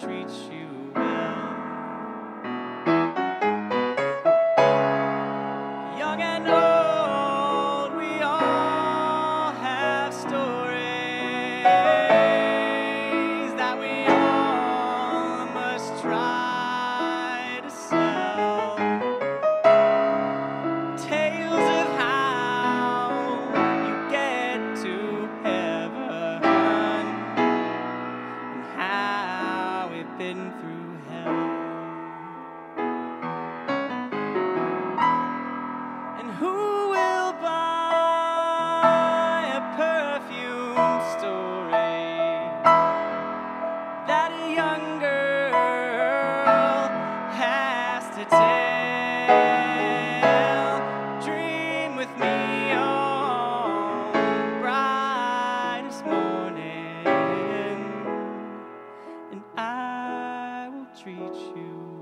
treats you hell. And who will buy a perfume story that a young girl has to tell? Dream with me brightest morning, and I treat you.